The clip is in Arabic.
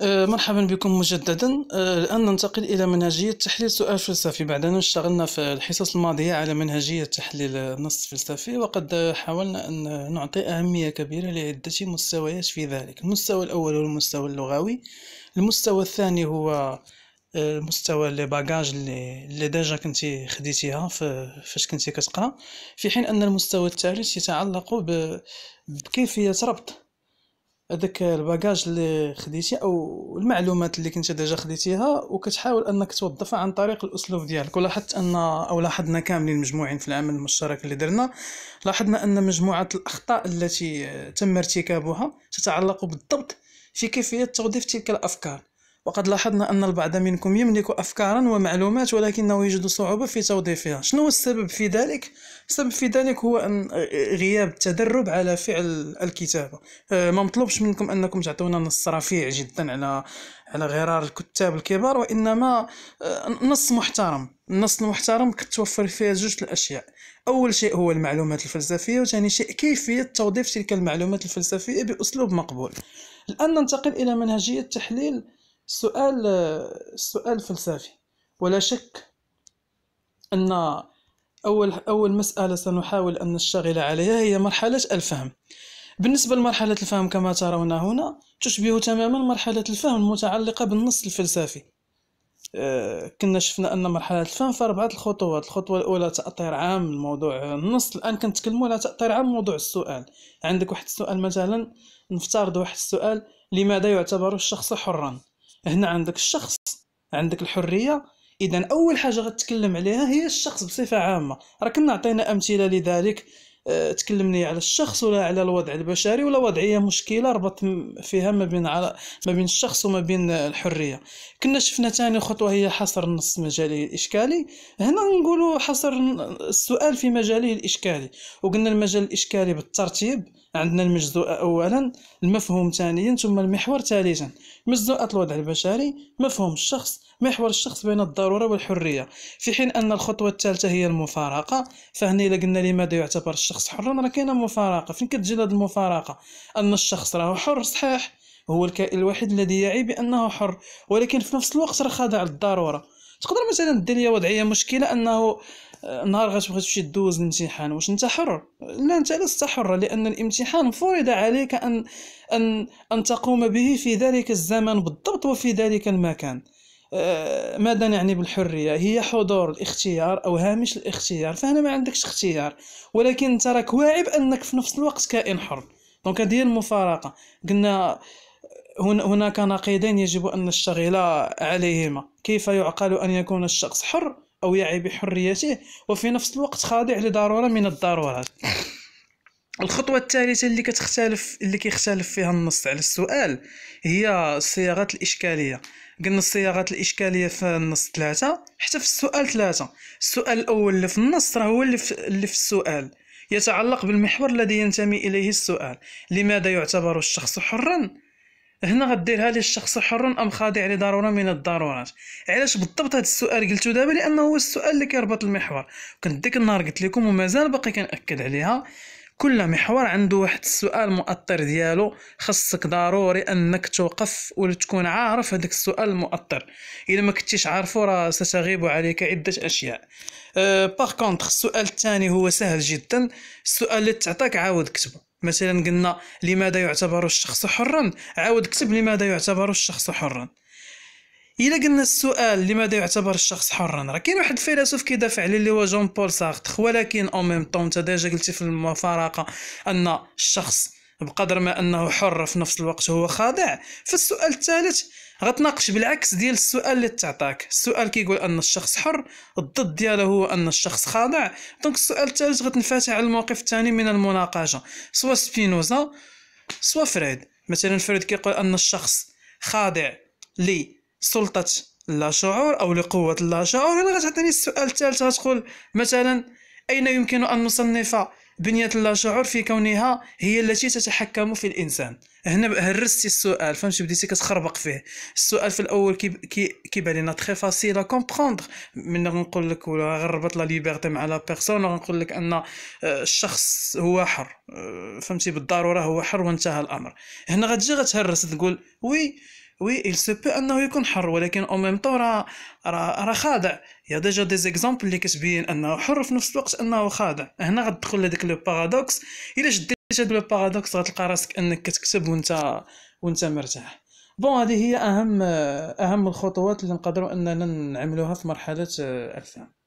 آه، مرحبا بكم مجددا. آه، الآن ننتقل إلى منهجية تحليل سؤال فلسفي. بعد أن اشتغلنا في الحصص الماضية على منهجية تحليل النص الفلسفي وقد حاولنا أن نعطي أهمية كبيرة لعدة مستويات في ذلك. المستوى الأول هو المستوى اللغوي. المستوى الثاني هو آه، مستوى لي باجاج اللي اللي ديجا كنتي خديتيها فاش كنتي كتقرأ. في حين أن المستوى الثالث يتعلق بكيفية ربط هذاك الباجاج اللي خديتي أو المعلومات اللي كنت ديجا خديتيها وكتحاول أنك توظفها عن طريق الأسلوب ديالك. ولاحظت أن أو لاحظنا كاملين مجموعين في العمل المشترك اللي درنا. لاحظنا أن مجموعة الأخطاء التي تم ارتكابها تتعلق بالضبط في كيفية توظيف تلك الأفكار. وقد لاحظنا أن البعض منكم يملك أفكارا ومعلومات ولكنه يجد صعوبة في توظيفها. شنو السبب في ذلك؟ السبب في ذلك هو أن غياب التدرب على فعل الكتابة. أه، ما مطلوبش منكم أنكم تعطونا نص رفيع جدا على على غرار الكتاب الكبار وإنما أه، نص محترم. النص المحترم كتوفر فيه جوج الأشياء. أول شيء هو المعلومات الفلسفية وثاني شيء كيفية توظيف تلك المعلومات الفلسفية بأسلوب مقبول. الآن ننتقل إلى منهجية تحليل السؤال السؤال فلسفي. ولا شك أن أول أول مسألة سنحاول أن نشتغل عليها هي مرحلة الفهم. بالنسبة لمرحلة الفهم كما ترون هنا تشبه تماما مرحلة الفهم المتعلقة بالنص الفلسفي. أه كنا شفنا أن مرحلة الفهم فيها أربعة الخطوات. الخطوة الأولى تأطير عام لموضوع النص الآن كنتكلموا على تأطير عام موضوع السؤال. عندك واحد السؤال مثلا نفترض واحد السؤال لماذا يعتبر الشخص حرا؟ هنا عندك الشخص عندك الحرية. اذا أول حاجة غتكلم عليها هي الشخص بصفة عامة. راه كنا عطينا أمثلة لذلك. تكلمني على الشخص ولا على الوضع البشري ولا وضعية مشكلة ربط فيها ما بين على ما بين الشخص وما بين الحرية. كنا شفنا ثاني خطوة هي حصر النص مجاله الإشكالي. هنا نقولوا حصر السؤال في مجاله الإشكالي. وقلنا المجال الإشكالي بالترتيب. عندنا المجزوء اولا المفهوم ثانيا ثم المحور ثالثا. مجزوءات الوضع البشري مفهوم الشخص محور الشخص بين الضرورة والحرية في حين أن الخطوة الثالثة هي المفارقة. فهنا إلا قلنا لماذا يعتبر الشخص حرا راه كاينة مفارقة. فين كتجي هذه المفارقة؟ أن الشخص راه حر صحيح. هو الكائن الوحيد الذي يعي بأنه حر. ولكن في نفس الوقت راه خاضع للضرورة. تقدر مثلا دير لي وضعية مشكلة أنه نهار غتبغي تمشي دوز الامتحان واش أنت حر؟ لا أنت لست حر؟ لأن الامتحان فرض عليك أن أن أن تقوم به في ذلك الزمن بالضبط وفي ذلك المكان. ماذا نعني بالحرية؟ هي حضور الاختيار أو هامش الاختيار فهنا ما عندكش اختيار ولكن انت راك واعي بانك في نفس الوقت كائن حر. donc هذه المفارقة. قلنا هناك نقيضين يجب أن نشتغل عليهما. كيف يعقل أن يكون الشخص حر أو يعي بحريته وفي نفس الوقت خاضع لضرورة من الضرورات؟ الخطوة الثالثة اللي كتختلف اللي كيختلف فيها النص على السؤال هي الصياغات الإشكالية. قلنا الصياغات الإشكالية في النص ثلاثة حتى في السؤال ثلاثة. السؤال الأول اللي في النص راه هو اللي في, اللي في السؤال. يتعلق بالمحور الذي ينتمي إليه السؤال. لماذا يعتبر الشخص حرا؟ هنا غديرها للشخص حر أم خاضع لضرورة من الضرورات. علاش بالضبط هذا السؤال قلتو دابا؟ لأنه هو السؤال اللي كيربط المحور. كنت ديك النهار قلت لكم ومازال باقي كنأكد عليها. كل محور عنده واحد السؤال مؤطر ديالو. خاصك ضروري أنك توقف وتكون عارف هذاك السؤال المؤطر. اذا ما كنتيش عارفه راه ستغيب عليك عدة أشياء. أه باغ كونطخ السؤال الثاني هو سهل جدا. السؤال اللي تعطاك عاود كتبه مثلا قلنا لماذا يعتبر الشخص حرا؟ عاود كتب لماذا يعتبر الشخص حرا. إلا قلنا السؤال لماذا يعتبر الشخص حرا؟ راه كاين واحد الفيلسوف كيدافع عليه اللي هو جون بول سارتر ولكن au même temps أنت déjà قلتي في المفارقة أن الشخص بقدر ما أنه حر في نفس الوقت هو خاضع. فالسؤال الثالث غتناقش بالعكس ديال السؤال اللي تعطاك. السؤال كيقول أن الشخص حر الضد ديالو هو أن الشخص خاضع. donc السؤال الثالث غتنفتح على الموقف الثاني من المناقشة. soit سبينوزا soit فرويد. مثلا فرويد كيقول أن الشخص خاضع لسلطه لا شعور أو لقوة لا شعور أنا غتعطيني السؤال الثالث غتقول مثلا أين يمكن أن نصنف بنية اللا شعور في كونها هي التي تتحكم في الإنسان؟ هنا هرستي السؤال فهمتي؟ بديتي كتخربق فيه. السؤال في الأول كي كيبان لنا très facile à comprendre من نقول لك ولا غنربط la liberté مع la personne غنقول لك أن آه، الشخص هو حر. آه، فهمتي؟ بالضرورة هو حر وانتهى الأمر. هنا غتجي غتهرس تقول oui oui il se peut أنه يكون حر ولكن au même temps راه راه خاضع y a déjà des exemples اللي كتبين أنه حر في نفس الوقت أنه خاضع هنا غتدخل لهذاك le paradoxe إلا شديت هذا le paradoxe غتلقى راسك أنك كتكتب وأنت وأنت مرتاح. bon هذه هي أهم أهم الخطوات اللي نقدروا أننا نعملوها في مرحلة الفهم